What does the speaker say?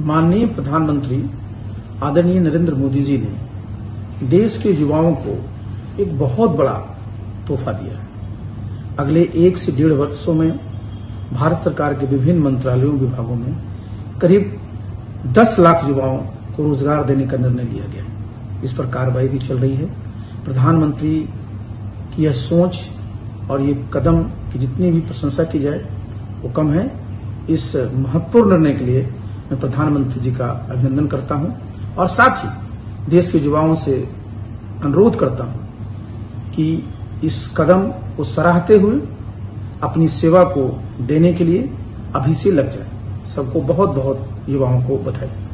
माननीय प्रधानमंत्री आदरणीय नरेंद्र मोदी जी ने देश के युवाओं को एक बहुत बड़ा तोहफा दिया है। अगले एक से डेढ़ वर्षों में भारत सरकार के विभिन्न मंत्रालयों विभागों में करीब 10 लाख युवाओं को रोज़गार देने का निर्णय लिया गया इस पर कार्रवाई भी चल रही है। प्रधानमंत्री की यह सोच और ये कदम की जितनी भी प्रशंसा की जाए, वो कम है। इस महत्वपूर्ण निर्णय के लिए मैं प्रधानमंत्री जी का अभिनंदन करता हूँ और साथ ही देश के युवाओं से अनुरोध करता हूँ कि इस कदम को सराहते हुए अपनी सेवा को देने के लिए अभी से लग जाए। सबको बहुत बहुत युवाओं को बधाई।